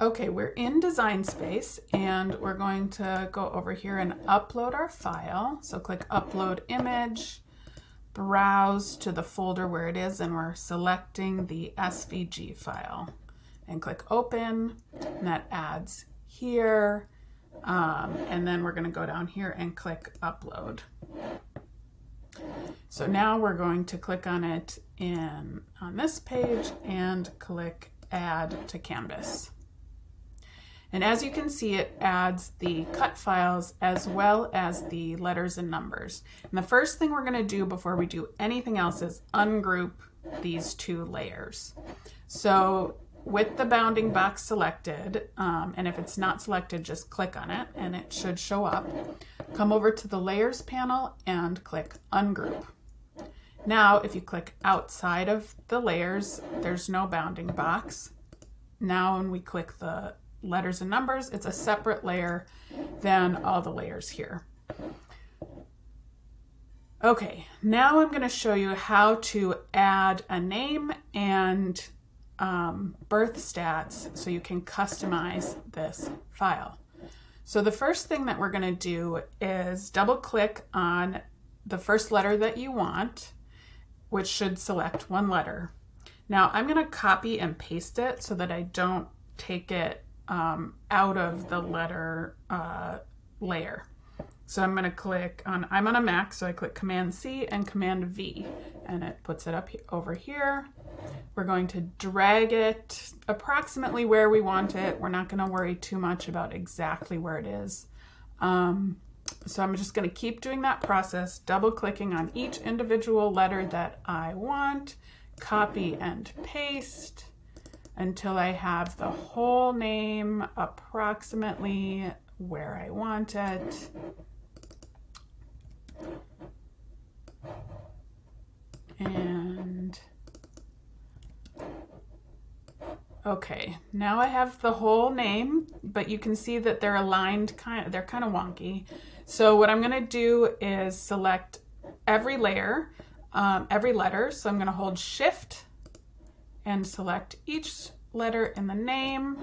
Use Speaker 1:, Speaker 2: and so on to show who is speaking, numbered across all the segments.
Speaker 1: Okay, we're in Design Space and we're going to go over here and upload our file. So click Upload Image, browse to the folder where it is, and we're selecting the SVG file. And click Open, and that adds here. Um, and then we're going to go down here and click Upload. So now we're going to click on it in on this page and click Add to Canvas. And as you can see, it adds the cut files as well as the letters and numbers. And the first thing we're gonna do before we do anything else is ungroup these two layers. So with the bounding box selected, um, and if it's not selected, just click on it and it should show up. Come over to the layers panel and click ungroup. Now, if you click outside of the layers, there's no bounding box. Now when we click the letters and numbers. It's a separate layer than all the layers here. Okay, now I'm going to show you how to add a name and um, birth stats so you can customize this file. So the first thing that we're going to do is double click on the first letter that you want, which should select one letter. Now I'm going to copy and paste it so that I don't take it um, out of the letter uh, layer. So I'm going to click on, I'm on a Mac, so I click Command C and Command V, and it puts it up over here. We're going to drag it approximately where we want it. We're not going to worry too much about exactly where it is. Um, so I'm just going to keep doing that process, double clicking on each individual letter that I want, copy and paste until I have the whole name approximately where I want it. And okay, now I have the whole name, but you can see that they're aligned kind of, they're kind of wonky. So what I'm gonna do is select every layer, um, every letter. So I'm gonna hold shift and select each letter in the name.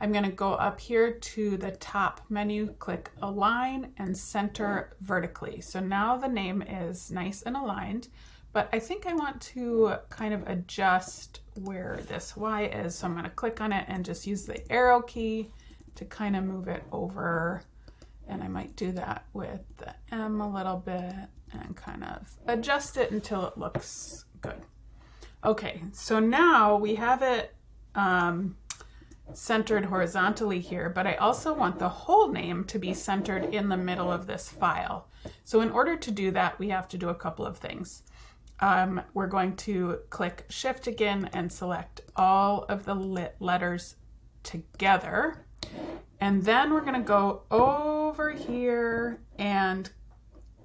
Speaker 1: I'm going to go up here to the top menu, click align and center vertically. So now the name is nice and aligned, but I think I want to kind of adjust where this Y is. So I'm going to click on it and just use the arrow key to kind of move it over. And I might do that with the M a little bit and kind of adjust it until it looks good. Okay, so now we have it um, centered horizontally here, but I also want the whole name to be centered in the middle of this file. So in order to do that, we have to do a couple of things. Um, we're going to click Shift again and select all of the letters together. And then we're going to go over here and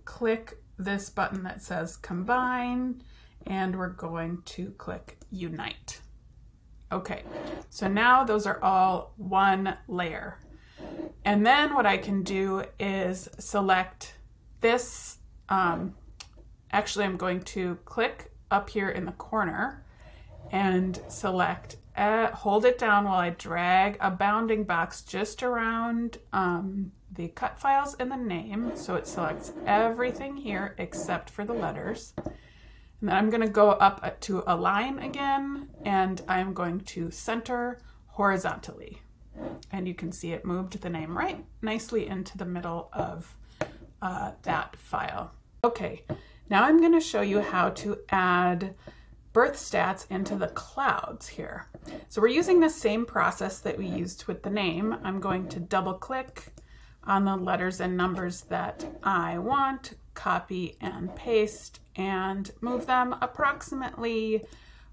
Speaker 1: click this button that says Combine and we're going to click Unite. Okay, so now those are all one layer. And then what I can do is select this. Um, actually, I'm going to click up here in the corner and select, uh, hold it down while I drag a bounding box just around um, the cut files and the name. So it selects everything here except for the letters. And then I'm going to go up to align again, and I'm going to center horizontally. And you can see it moved the name right nicely into the middle of uh, that file. Okay, now I'm going to show you how to add birth stats into the clouds here. So we're using the same process that we used with the name. I'm going to double click on the letters and numbers that I want, copy and paste, and move them approximately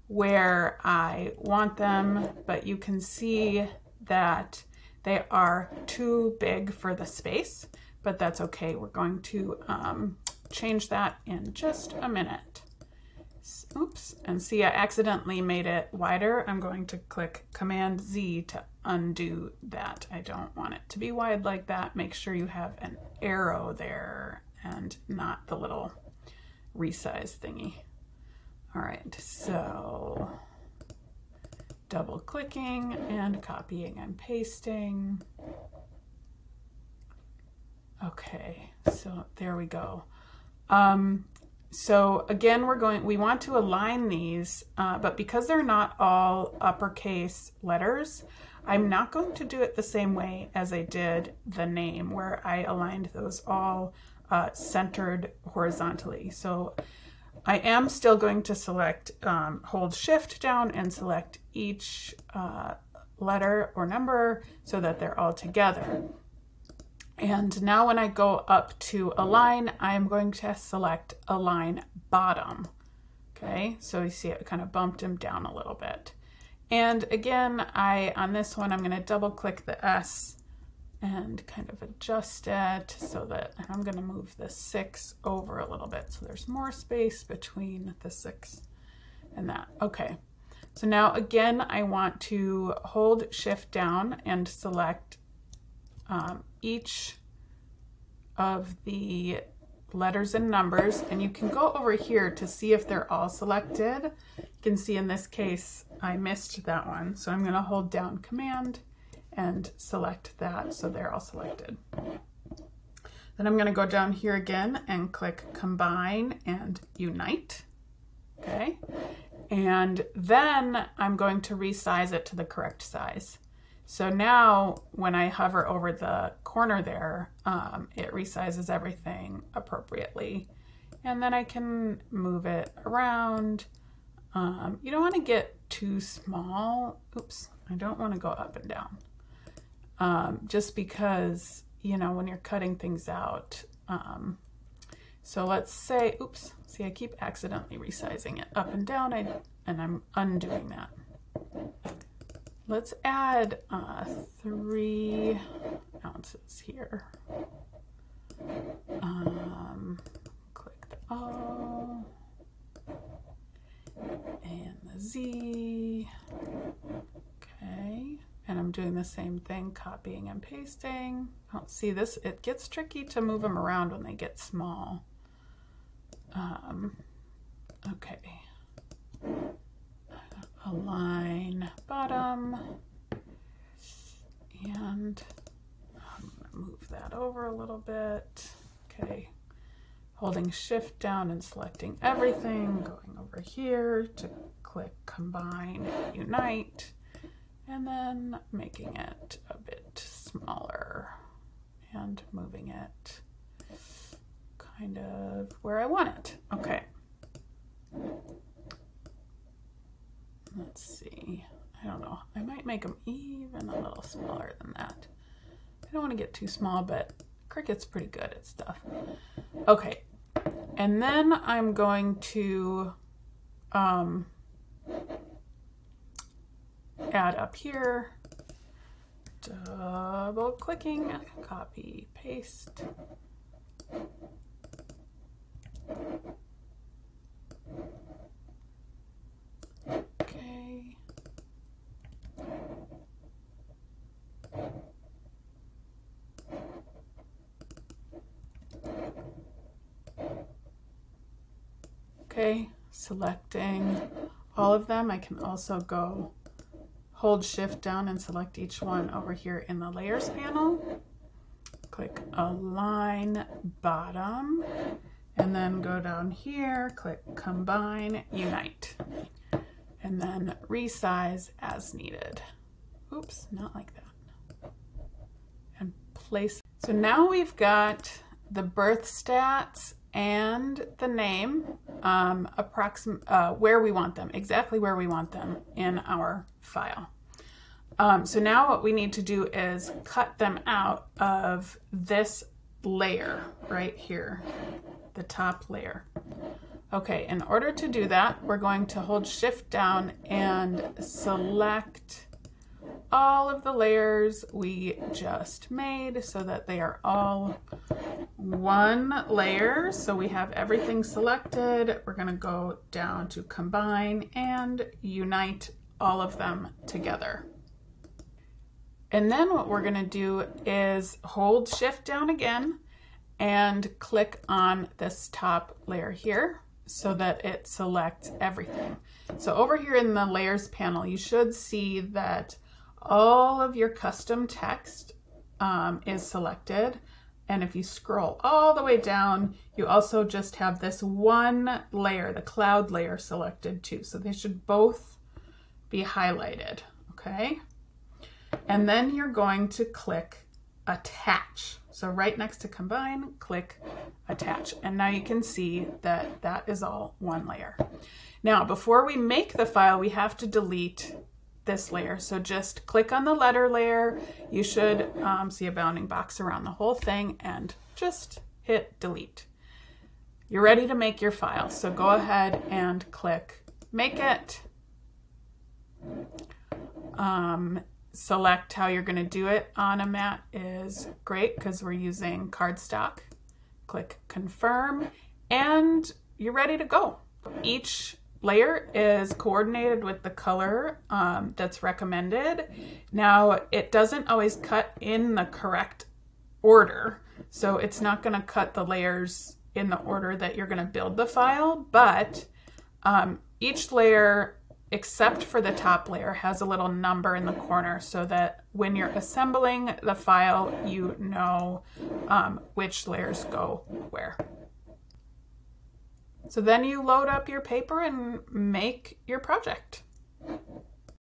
Speaker 1: where I want them, but you can see that they are too big for the space, but that's okay. We're going to um, change that in just a minute. Oops, and see I accidentally made it wider. I'm going to click Command Z to undo that. I don't want it to be wide like that. Make sure you have an arrow there and not the little resize thingy. All right, so double clicking and copying and pasting. Okay, so there we go. Um, so again, we're going, we want to align these, uh, but because they're not all uppercase letters, I'm not going to do it the same way as I did the name where I aligned those all uh, centered horizontally. So I am still going to select, um, hold shift down and select each uh, letter or number so that they're all together. And now when I go up to align, I'm going to select align bottom. Okay, so you see it kind of bumped him down a little bit. And again, I on this one, I'm going to double click the S and kind of adjust it so that I'm going to move the six over a little bit. So there's more space between the six and that. Okay, so now again, I want to hold shift down and select um, each of the letters and numbers. And you can go over here to see if they're all selected. You can see in this case I missed that one. So I'm going to hold down command and select that so they're all selected. Then I'm going to go down here again and click combine and unite. Okay. And then I'm going to resize it to the correct size. So now when I hover over the corner there, um, it resizes everything appropriately. And then I can move it around. Um, you don't want to get too small. Oops, I don't want to go up and down. Um, just because, you know, when you're cutting things out. Um, so let's say, oops, see, I keep accidentally resizing it up and down, I, and I'm undoing that. Let's add uh, three ounces here. Um, click the O and the Z. Doing the same thing, copying and pasting. Oh, see this, it gets tricky to move them around when they get small. Um, okay align bottom and I'm gonna move that over a little bit. Okay, holding shift down and selecting everything, going over here to click combine, unite, and then making it a bit smaller and moving it kind of where I want it. Okay. Let's see. I don't know. I might make them even a little smaller than that. I don't want to get too small, but Cricut's pretty good at stuff. Okay. And then I'm going to um, add up here, double clicking, copy, paste. Okay, Okay, selecting all of them. I can also go hold shift down and select each one over here in the layers panel. Click align bottom and then go down here, click combine, unite, and then resize as needed. Oops, not like that. And place. So now we've got the birth stats and the name, um, approximate uh, where we want them, exactly where we want them in our file. Um, so now what we need to do is cut them out of this layer right here, the top layer. Okay, in order to do that, we're going to hold shift down and select all of the layers we just made so that they are all one layer. So we have everything selected. We're gonna go down to combine and unite all of them together. And then what we're gonna do is hold shift down again and click on this top layer here so that it selects everything. So over here in the layers panel, you should see that all of your custom text um, is selected. And if you scroll all the way down, you also just have this one layer, the cloud layer selected too. So they should both be highlighted, okay? And then you're going to click attach. So right next to combine, click attach. And now you can see that that is all one layer. Now, before we make the file, we have to delete this layer. So just click on the letter layer. You should um, see a bounding box around the whole thing and just hit delete. You're ready to make your file. So go ahead and click make it. Um, select how you're going to do it on a mat is great because we're using cardstock. Click confirm and you're ready to go. Each layer is coordinated with the color um, that's recommended. Now, it doesn't always cut in the correct order, so it's not going to cut the layers in the order that you're going to build the file, but um, each layer except for the top layer has a little number in the corner so that when you're assembling the file, you know um, which layers go where. So then you load up your paper and make your project.